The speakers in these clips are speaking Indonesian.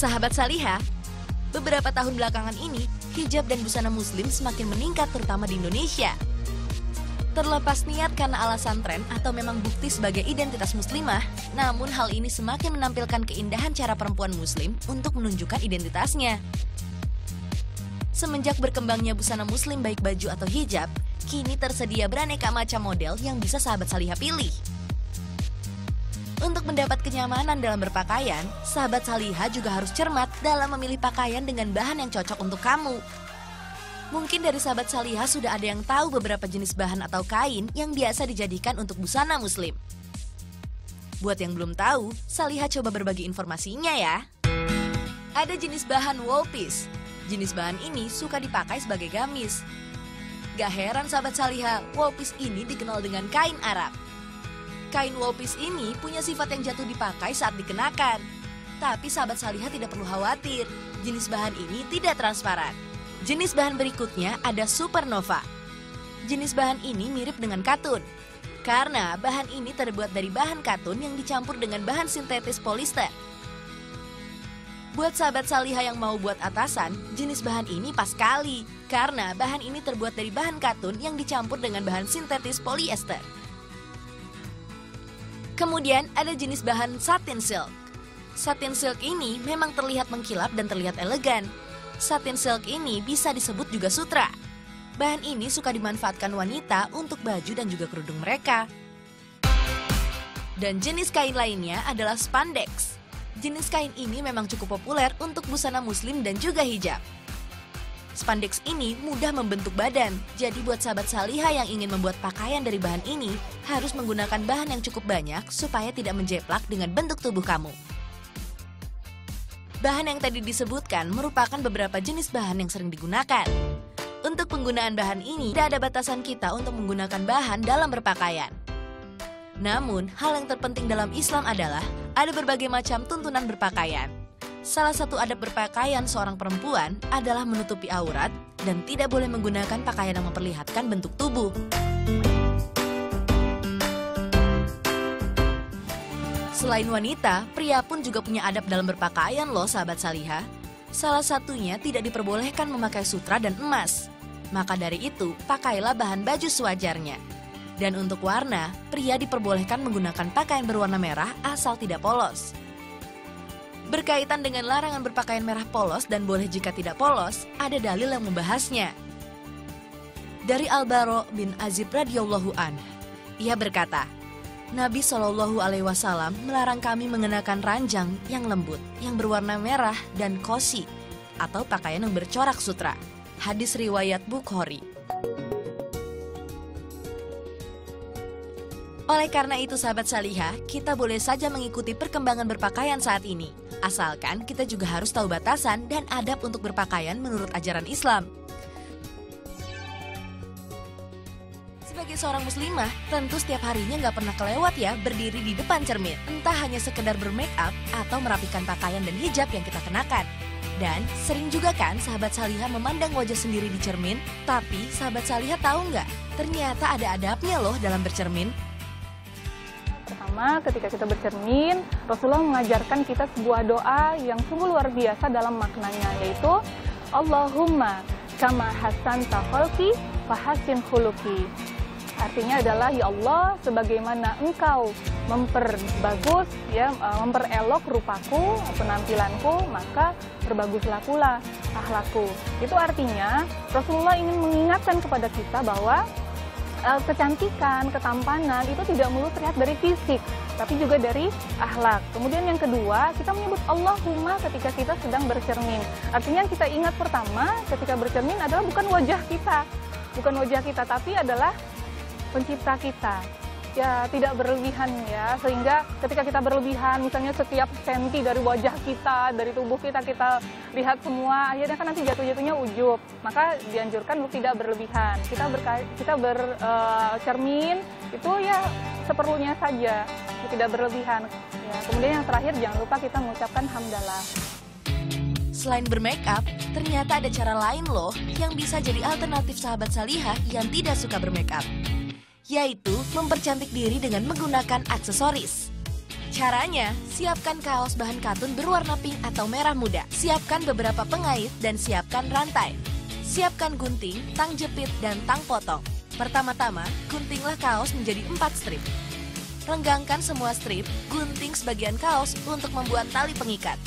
Sahabat Saliha, beberapa tahun belakangan ini, hijab dan busana muslim semakin meningkat terutama di Indonesia. Terlepas niat karena alasan tren atau memang bukti sebagai identitas muslimah, namun hal ini semakin menampilkan keindahan cara perempuan muslim untuk menunjukkan identitasnya. Semenjak berkembangnya busana muslim baik baju atau hijab, kini tersedia beraneka macam model yang bisa sahabat Saliha pilih. Untuk mendapat kenyamanan dalam berpakaian, sahabat Saliha juga harus cermat dalam memilih pakaian dengan bahan yang cocok untuk kamu. Mungkin dari sahabat Saliha sudah ada yang tahu beberapa jenis bahan atau kain yang biasa dijadikan untuk busana muslim. Buat yang belum tahu, Saliha coba berbagi informasinya ya. Ada jenis bahan wool piece. Jenis bahan ini suka dipakai sebagai gamis. Gak heran sahabat Saliha, wool piece ini dikenal dengan kain Arab. Kain wool piece ini punya sifat yang jatuh dipakai saat dikenakan. Tapi sahabat Saliha tidak perlu khawatir, jenis bahan ini tidak transparan. Jenis bahan berikutnya ada supernova. Jenis bahan ini mirip dengan katun. Karena bahan ini terbuat dari bahan katun yang dicampur dengan bahan sintetis polister. Buat sahabat Saliha yang mau buat atasan, jenis bahan ini pas sekali. Karena bahan ini terbuat dari bahan katun yang dicampur dengan bahan sintetis polyester. Kemudian ada jenis bahan satin silk. Satin silk ini memang terlihat mengkilap dan terlihat elegan. Satin silk ini bisa disebut juga sutra. Bahan ini suka dimanfaatkan wanita untuk baju dan juga kerudung mereka. Dan jenis kain lainnya adalah spandex. Jenis kain ini memang cukup populer untuk busana muslim dan juga hijab. Spandex ini mudah membentuk badan, jadi buat sahabat Saliha yang ingin membuat pakaian dari bahan ini harus menggunakan bahan yang cukup banyak supaya tidak menjeplak dengan bentuk tubuh kamu. Bahan yang tadi disebutkan merupakan beberapa jenis bahan yang sering digunakan. Untuk penggunaan bahan ini, tidak ada batasan kita untuk menggunakan bahan dalam berpakaian. Namun, hal yang terpenting dalam Islam adalah ada berbagai macam tuntunan berpakaian. Salah satu adab berpakaian seorang perempuan adalah menutupi aurat dan tidak boleh menggunakan pakaian yang memperlihatkan bentuk tubuh. Selain wanita, pria pun juga punya adab dalam berpakaian loh sahabat Saliha. Salah satunya tidak diperbolehkan memakai sutra dan emas. Maka dari itu, pakailah bahan baju sewajarnya. Dan untuk warna, pria diperbolehkan menggunakan pakaian berwarna merah asal tidak polos. Berkaitan dengan larangan berpakaian merah polos dan boleh jika tidak polos, ada dalil yang membahasnya. Dari Al-Baro bin Azib radhiyallahu an, ia berkata, Nabi Shallallahu Alaihi Wasallam melarang kami mengenakan ranjang yang lembut, yang berwarna merah dan kosi, atau pakaian yang bercorak sutra. Hadis riwayat Bukhari. Oleh karena itu sahabat Saliha, kita boleh saja mengikuti perkembangan berpakaian saat ini. Asalkan kita juga harus tahu batasan dan adab untuk berpakaian menurut ajaran Islam. Sebagai seorang muslimah, tentu setiap harinya nggak pernah kelewat ya berdiri di depan cermin. Entah hanya sekedar bermake up atau merapikan pakaian dan hijab yang kita kenakan. Dan sering juga kan sahabat Saliha memandang wajah sendiri di cermin, tapi sahabat Saliha tahu nggak? Ternyata ada adabnya loh dalam bercermin. Pertama, ketika kita bercermin, Rasulullah mengajarkan kita sebuah doa yang sungguh luar biasa dalam maknanya, yaitu Allahumma kama hasan tafalki fahasin khuluki. Artinya adalah ya Allah, sebagaimana Engkau memperbagus ya memperelok rupaku, penampilanku, maka berbaguslah pula akhlakku. Itu artinya Rasulullah ingin mengingatkan kepada kita bahwa uh, kecantikan, ketampanan itu tidak melulu terlihat dari fisik, tapi juga dari akhlak. Kemudian yang kedua, kita menyebut Allahumma ketika kita sedang bercermin. Artinya kita ingat pertama ketika bercermin adalah bukan wajah kita, bukan wajah kita, tapi adalah pencipta kita ya tidak berlebihan ya. Sehingga ketika kita berlebihan misalnya setiap senti dari wajah kita dari tubuh kita kita lihat semua akhirnya kan nanti jatuh-jatuhnya ujub. Maka dianjurkan untuk tidak berlebihan. Kita berka kita bercermin uh, itu ya seperlunya saja. Tidak berlebihan. Ya kemudian yang terakhir jangan lupa kita mengucapkan hamdalah. Selain bermake up, ternyata ada cara lain loh yang bisa jadi alternatif sahabat Salihah yang tidak suka bermake up yaitu mempercantik diri dengan menggunakan aksesoris. Caranya, siapkan kaos bahan katun berwarna pink atau merah muda. Siapkan beberapa pengait dan siapkan rantai. Siapkan gunting, tang jepit, dan tang potong. Pertama-tama, guntinglah kaos menjadi empat strip. Renggangkan semua strip, gunting sebagian kaos untuk membuat tali pengikat.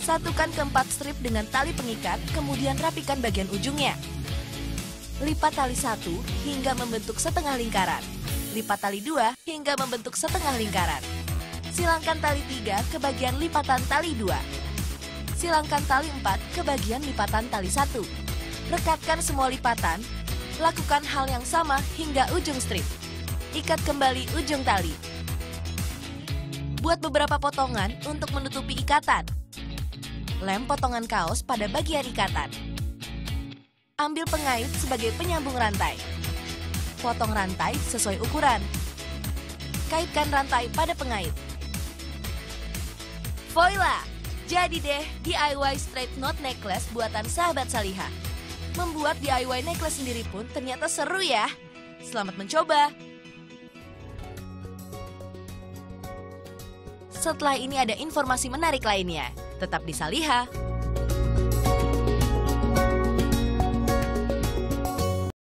Satukan keempat strip dengan tali pengikat, kemudian rapikan bagian ujungnya. Lipat tali satu hingga membentuk setengah lingkaran. Lipat tali dua hingga membentuk setengah lingkaran. Silangkan tali 3 ke bagian lipatan tali 2. Silangkan tali 4 ke bagian lipatan tali 1. Rekatkan semua lipatan. Lakukan hal yang sama hingga ujung strip. Ikat kembali ujung tali. Buat beberapa potongan untuk menutupi ikatan. Lem potongan kaos pada bagian ikatan. Ambil pengait sebagai penyambung rantai. Potong rantai sesuai ukuran. Kaitkan rantai pada pengait. Voila! Jadi deh, DIY straight knot necklace buatan sahabat Saliha. Membuat DIY necklace sendiri pun ternyata seru ya. Selamat mencoba! Setelah ini ada informasi menarik lainnya. Tetap di Saliha.